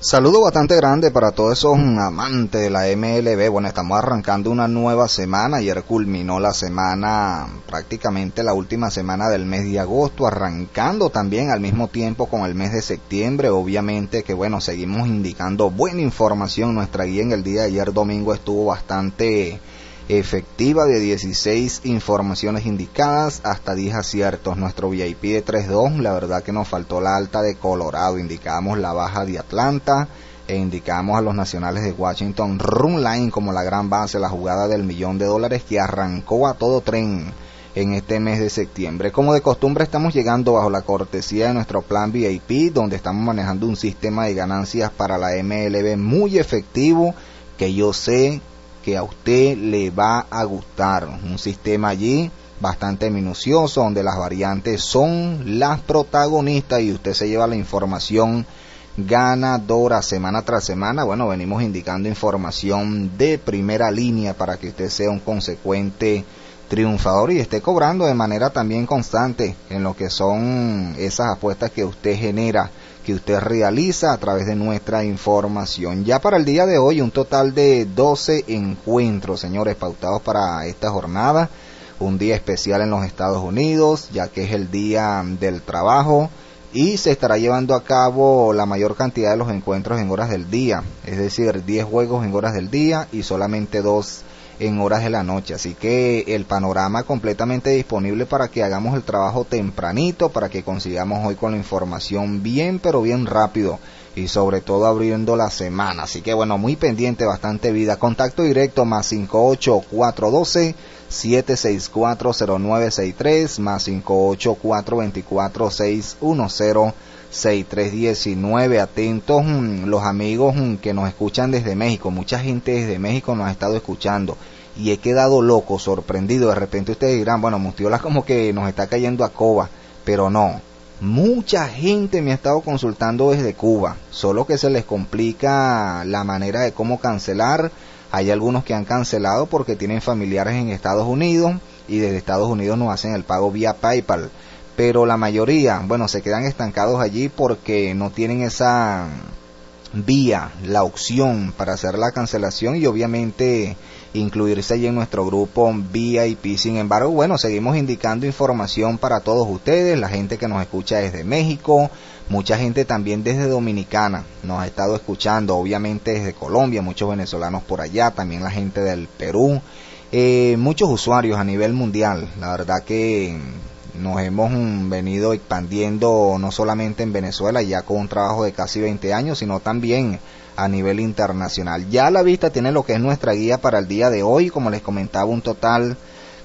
Saludo bastante grande para todos esos amantes de la MLB. Bueno, estamos arrancando una nueva semana. Ayer culminó la semana, prácticamente la última semana del mes de agosto, arrancando también al mismo tiempo con el mes de septiembre. Obviamente que bueno, seguimos indicando buena información. Nuestra guía en el día de ayer domingo estuvo bastante efectiva de 16 informaciones indicadas hasta 10 aciertos. Nuestro VIP de 3-2, la verdad que nos faltó la alta de Colorado, indicamos la baja de Atlanta e indicamos a los nacionales de Washington run line como la gran base, la jugada del millón de dólares que arrancó a todo tren en este mes de septiembre. Como de costumbre estamos llegando bajo la cortesía de nuestro plan VIP, donde estamos manejando un sistema de ganancias para la MLB muy efectivo que yo sé que a usted le va a gustar. Un sistema allí bastante minucioso donde las variantes son las protagonistas y usted se lleva la información ganadora semana tras semana. Bueno, venimos indicando información de primera línea para que usted sea un consecuente triunfador y esté cobrando de manera también constante en lo que son esas apuestas que usted genera que usted realiza a través de nuestra información. Ya para el día de hoy un total de 12 encuentros, señores, pautados para esta jornada. Un día especial en los Estados Unidos, ya que es el día del trabajo y se estará llevando a cabo la mayor cantidad de los encuentros en horas del día, es decir, 10 juegos en horas del día y solamente 2 en horas de la noche. Así que el panorama completamente disponible para que hagamos el trabajo tempranito, para que consigamos hoy con la información bien, pero bien rápido y sobre todo abriendo la semana. Así que bueno, muy pendiente, bastante vida. Contacto directo más 58412 7640963 más 58424 610 6319. Atentos mm, los amigos mm, que nos escuchan desde México. Mucha gente desde México nos ha estado escuchando. Y he quedado loco, sorprendido. De repente ustedes dirán, bueno, Mustiola como que nos está cayendo a coba. Pero no. Mucha gente me ha estado consultando desde Cuba. Solo que se les complica la manera de cómo cancelar. Hay algunos que han cancelado porque tienen familiares en Estados Unidos y desde Estados Unidos no hacen el pago vía PayPal pero la mayoría, bueno, se quedan estancados allí porque no tienen esa vía, la opción para hacer la cancelación y obviamente incluirse allí en nuestro grupo VIP. Sin embargo, bueno, seguimos indicando información para todos ustedes, la gente que nos escucha desde México, mucha gente también desde Dominicana nos ha estado escuchando, obviamente desde Colombia, muchos venezolanos por allá, también la gente del Perú, eh, muchos usuarios a nivel mundial. La verdad que nos hemos mm, venido expandiendo no solamente en Venezuela ya con un trabajo de casi 20 años, sino también a nivel internacional. Ya a la vista tiene lo que es nuestra guía para el día de hoy, como les comentaba, un total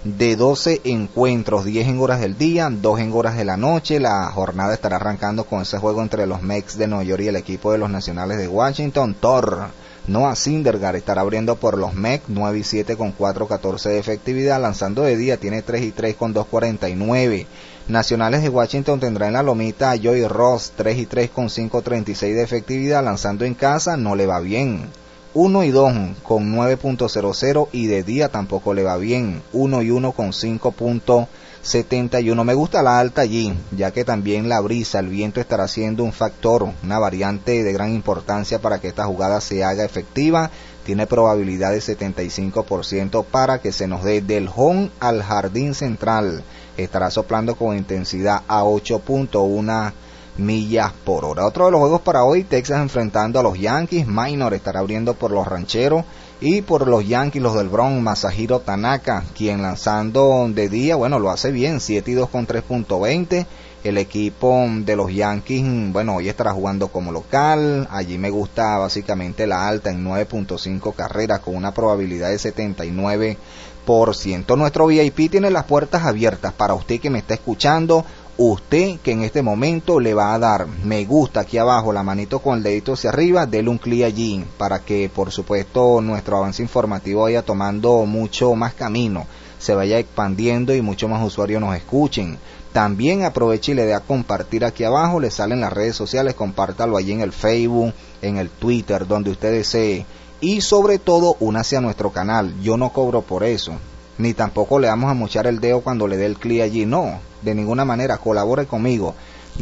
de 12 encuentros, 10 en horas del día, 2 en horas de la noche. La jornada estará arrancando con ese juego entre los Mex de Nueva York y el equipo de los Nacionales de Washington. Thor Noah Syndergaard estará abriendo por los MEC 9 y 7 con 4.14 de efectividad. Lanzando de día tiene 3 y 3 con 2.49. Nacionales de Washington tendrá en la lomita a Joey Ross 3 y 3 con 5.36 de efectividad. Lanzando en casa no le va bien. 1 y 2 con 9.00 y de día tampoco le va bien. 1 y 1 con 5.00 71. Me gusta la alta allí, ya que también la brisa, el viento estará siendo un factor, una variante de gran importancia para que esta jugada se haga efectiva. Tiene probabilidad de 75% para que se nos dé del home al jardín central. Estará soplando con intensidad a 8.1 millas por hora. Otro de los juegos para hoy, Texas enfrentando a los Yankees. Minor estará abriendo por los rancheros. Y por los Yankees, los del Bronx, Masahiro Tanaka, quien lanzando de día, bueno, lo hace bien, 7 y 2 con 3.20. El equipo de los Yankees, bueno, hoy estará jugando como local. Allí me gusta básicamente la alta en 9.5 carreras con una probabilidad de 79%. Nuestro VIP tiene las puertas abiertas para usted que me está escuchando usted que en este momento le va a dar me gusta aquí abajo, la manito con el dedito hacia arriba, dele un clic allí para que por supuesto nuestro avance informativo vaya tomando mucho más camino, se vaya expandiendo y mucho más usuarios nos escuchen. También aproveche y le dé a compartir aquí abajo, le salen las redes sociales, compártalo allí en el Facebook, en el Twitter, donde usted desee. Y sobre todo, únase a nuestro canal. Yo no cobro por eso ni tampoco le vamos a mochar el dedo cuando le dé el clic allí, no, de ninguna manera, colabore conmigo.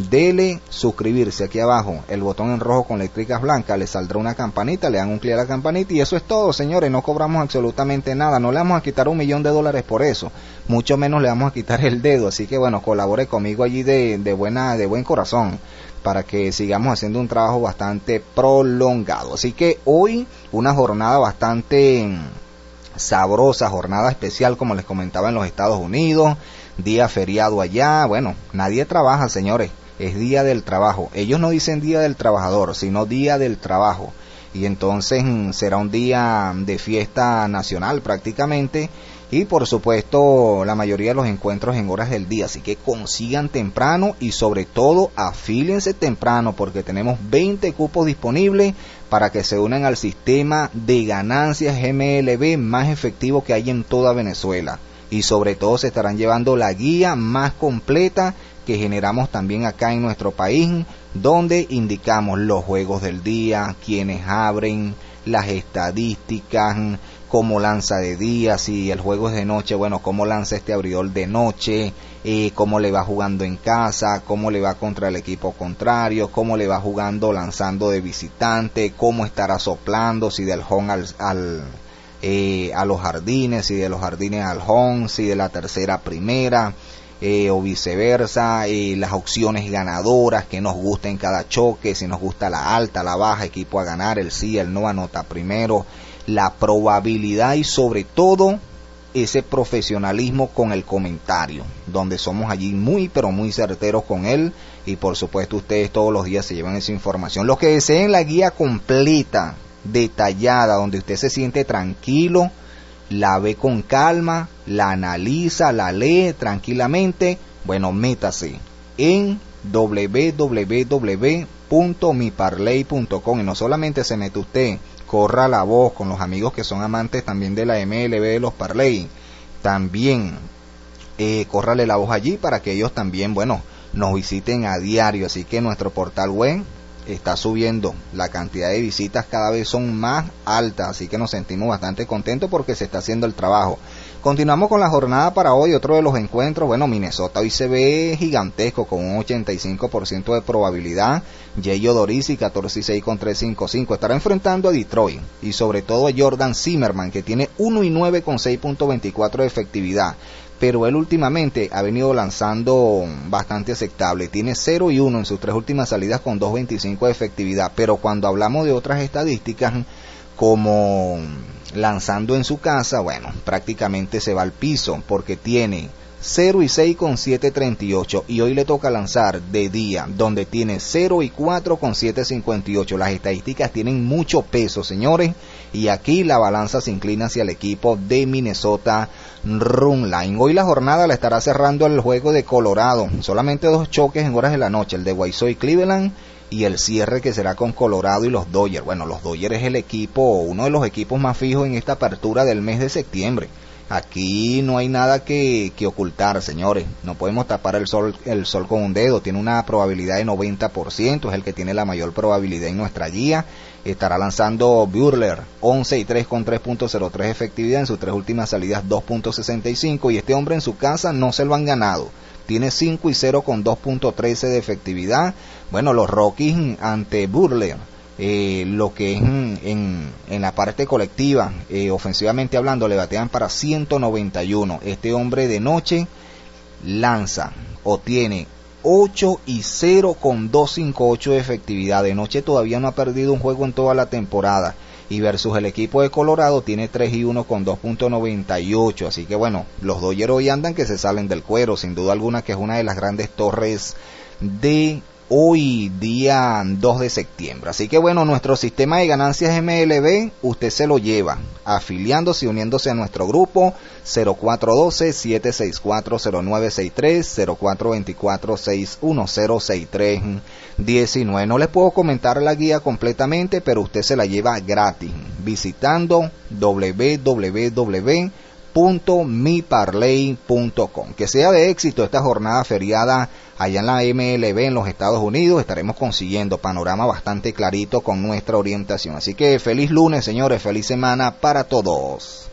dele suscribirse aquí abajo, el botón en rojo con eléctricas blancas, le saldrá una campanita, le dan un clic a la campanita y eso es todo, señores, no cobramos absolutamente nada, no le vamos a quitar un millón de dólares por eso, mucho menos le vamos a quitar el dedo, así que bueno, colabore conmigo allí de, de buena, de buen corazón para que sigamos haciendo un trabajo bastante prolongado. Así que hoy una jornada bastante sabrosa, jornada especial como les comentaba en los Estados Unidos, día feriado allá, bueno, nadie trabaja, señores es día del trabajo. Ellos no dicen día del trabajador, sino día del trabajo. Y entonces mm, será un día de fiesta nacional prácticamente. Y por supuesto la mayoría de los encuentros en horas del día. Así que consigan temprano y sobre todo afílense temprano porque tenemos 20 cupos disponibles para que se unan al sistema de ganancias MLB más efectivo que hay en toda Venezuela. Y sobre todo se estarán llevando la guía más completa que generamos también acá en nuestro país, donde indicamos los juegos del día, quienes abren, las estadísticas, cómo lanza de día, si el juego es de noche, bueno, cómo lanza este abridor de noche, eh, cómo le va jugando en casa, cómo le va contra el equipo contrario, cómo le va jugando lanzando de visitante, cómo estará soplando, si del home al, al eh, a los jardines, si de los jardines al home, si de la tercera a primera, eh, o viceversa, las opciones ganadoras que nos gusta en cada choque, si nos gusta la alta, la baja, equipo a ganar, el sí, el no anota primero, la probabilidad y sobre todo ese profesionalismo con el comentario, donde somos allí muy pero muy certeros con él y por supuesto ustedes todos los días se llevan esa información. Los que deseen la guía completa, detallada, donde usted se siente tranquilo, la ve con calma, la analiza, la lee tranquilamente, bueno, métase en www.miparley.com y no solamente se mete usted, corra la voz con los amigos que son amantes también de la MLB de los Parley, también eh, córrale la voz allí para que ellos también, bueno, nos visiten a diario, así que nuestro portal web está subiendo, la cantidad de visitas cada vez son más altas, así que nos sentimos bastante contentos porque se está haciendo el trabajo. Continuamos con la jornada para hoy, otro de los encuentros, bueno, Minnesota hoy se ve gigantesco con un 85% de probabilidad, Yeyo Dorisi 14 y 6 con 355 estará enfrentando a Detroit y sobre todo a Jordan Zimmerman que tiene 1 y 9 con 6.24 de efectividad pero él últimamente ha venido lanzando bastante aceptable. Tiene 0 y 1 en sus tres últimas salidas con 2.25 de efectividad, pero cuando hablamos de otras estadísticas como lanzando en su casa, bueno, prácticamente se va al piso porque tiene 0 y 6 con 738 y hoy le toca lanzar de día donde tiene 0 y 4 con 758 las estadísticas tienen mucho peso señores. Y aquí la balanza se inclina hacia el equipo de Minnesota Runline hoy la jornada la estará cerrando el juego de Colorado. Solamente dos choques en horas de la noche el de Wiseau y Cleveland y el cierre que será con Colorado y los Dodgers. Bueno los Dodgers es el equipo uno de los equipos más fijos en esta apertura del mes de septiembre Aquí no hay nada que, ocultar, señores. No podemos tapar el sol, el sol con un dedo. Tiene una probabilidad de 90%, es el que tiene la mayor probabilidad en nuestra guía. Estará lanzando Burler 11 y 3 con 3.03 efectividad en sus tres últimas salidas 2.65 y este hombre en su casa no se lo han ganado. Tiene 5 y 0 con 2.13 de efectividad. Bueno, los Rockies ante Burler eh, lo que es en, en, la parte colectiva, eh, ofensivamente hablando, le batean para 191. Este hombre de noche lanza o tiene 8 y 0 con 258 de efectividad. De noche todavía no ha perdido un juego en toda la temporada. Y versus el equipo de Colorado tiene 3 y 1 con 2.98. Así que bueno, los Dodgers hoy andan que se salen del cuero. Sin duda alguna que es una de las grandes torres de hoy día 2 de septiembre. Así que bueno, nuestro sistema de ganancias MLB, usted se lo lleva afiliándose y uniéndose a nuestro grupo 0412-764-0963, 0424-6106319. No les puedo comentar la guía completamente, pero usted se la lleva gratis visitando www .miparley.com. Que sea de éxito esta jornada feriada allá en la MLB en los Estados Unidos. Estaremos consiguiendo panorama bastante clarito con nuestra orientación. Así que feliz lunes, señores, feliz semana para todos.